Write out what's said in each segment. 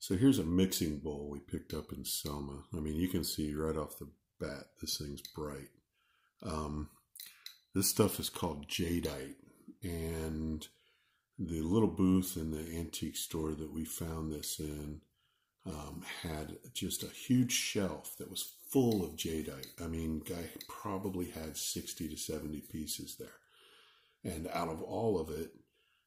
So here's a mixing bowl we picked up in Selma. I mean, you can see right off the bat, this thing's bright. Um, this stuff is called jadeite, and the little booth in the antique store that we found this in um, had just a huge shelf that was full of jadeite. I mean, guy probably had 60 to 70 pieces there. And out of all of it,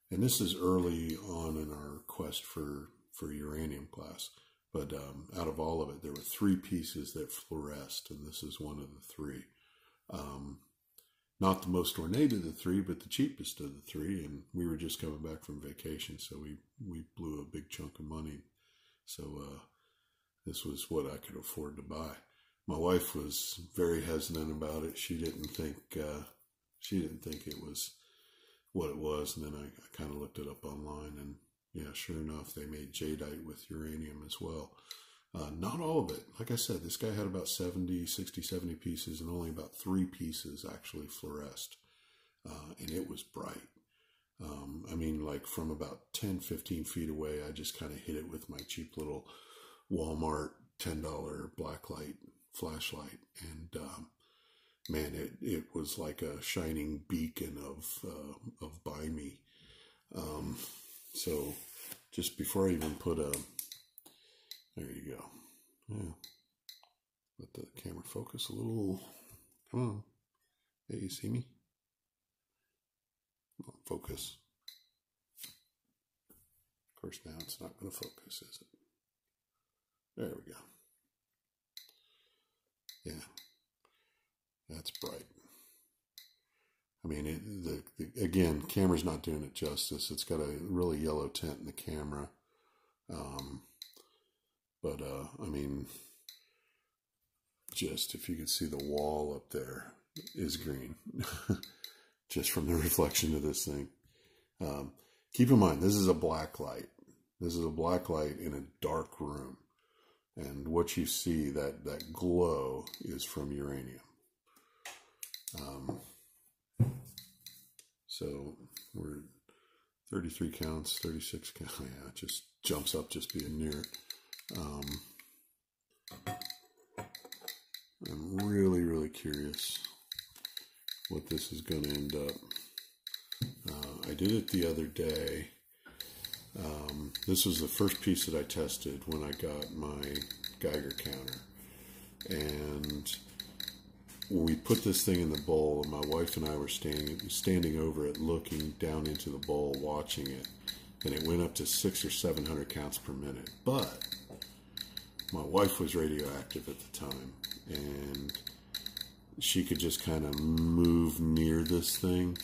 and this is early on in our quest for, for uranium glass, but um, out of all of it, there were three pieces that fluoresced, and this is one of the three. Um, not the most ornate of the three, but the cheapest of the three. And we were just coming back from vacation, so we, we blew a big chunk of money. So uh, this was what I could afford to buy. My wife was very hesitant about it. She didn't think uh, she didn't think it was what it was, and then I, I kind of looked it up online, and yeah, sure enough, they made jadeite with uranium as well. Uh, not all of it. Like I said, this guy had about 70, 60, 70 pieces, and only about three pieces actually fluoresced. Uh, and it was bright. Um, I mean, like from about 10, 15 feet away, I just kind of hit it with my cheap little Walmart $10 blacklight flashlight. And um, man, it, it was like a shining beacon of, uh, of by me. Um, so just before I even put a there you go. Yeah. Let the camera focus a little. Come on. Hey, you see me? Focus. Of course, now it's not going to focus, is it? There we go. Yeah. That's bright. I mean, it, the, the, again, camera's not doing it justice. It's got a really yellow tint in the camera. Um, but, uh, I mean, just if you could see the wall up there is green, just from the reflection of this thing. Um, keep in mind, this is a black light. This is a black light in a dark room. And what you see, that, that glow, is from uranium. So we're 33 counts, 36 counts. Yeah, it just jumps up just being near it. Um, I'm really, really curious what this is going to end up. Uh, I did it the other day. Um, this was the first piece that I tested when I got my Geiger counter. And we put this thing in the bowl, and my wife and I were standing, standing over it, looking down into the bowl, watching it. And it went up to six or seven hundred counts per minute. But my wife was radioactive at the time, and she could just kind of move near this thing,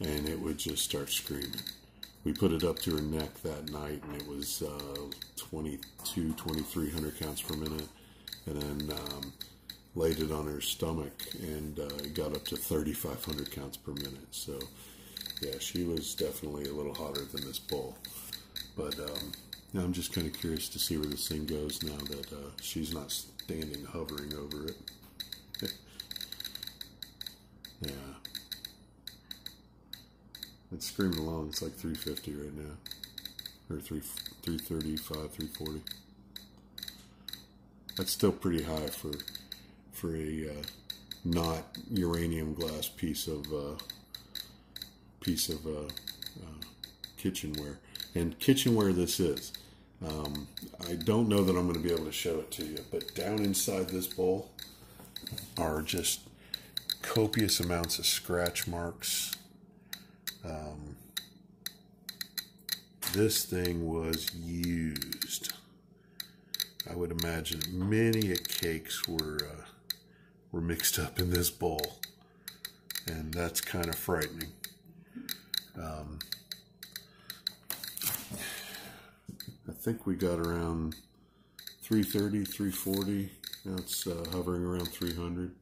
and it would just start screaming. We put it up to her neck that night, and it was uh, 22, 2300 counts per minute, and then um, laid it on her stomach, and uh, got up to 3500 counts per minute. So, yeah, she was definitely a little hotter than this bull. But um, now I'm just kind of curious to see where this thing goes now that uh, she's not standing hovering over it. yeah. It's screaming along. It's like 350 right now. Or 3, 335, 340. That's still pretty high for for a uh, not uranium glass piece of uh, piece of uh, uh kitchenware. And kitchenware this is. Um, I don't know that I'm going to be able to show it to you, but down inside this bowl are just copious amounts of scratch marks. Um, this thing was used. I would imagine many cakes were uh, were mixed up in this bowl, and that's kind of frightening. Um, I think we got around 330, 340. Now it's uh, hovering around 300.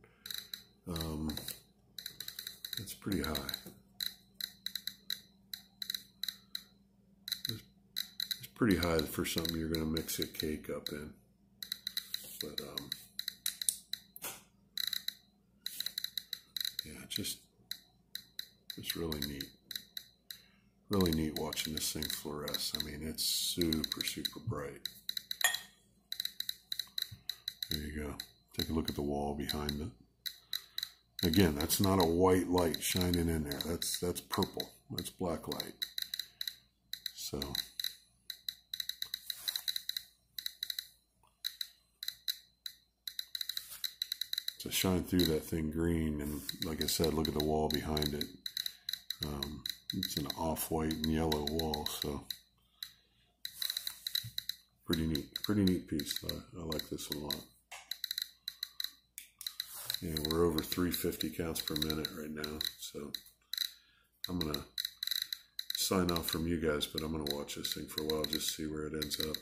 Um, it's pretty high. It's, it's pretty high for something you're going to mix a cake up in. But, um, just, it's really neat. Really neat watching this thing fluoresce. I mean, it's super, super bright. There you go. Take a look at the wall behind it. Again, that's not a white light shining in there. That's that's purple. That's black light. So to shine through that thing green and like I said, look at the wall behind it. Um, it's an off-white and yellow wall, so pretty neat. Pretty neat piece. I, I like this a lot. Yeah, we're over 350 counts per minute right now, so I'm gonna sign off from you guys, but I'm gonna watch this thing for a while just see where it ends up.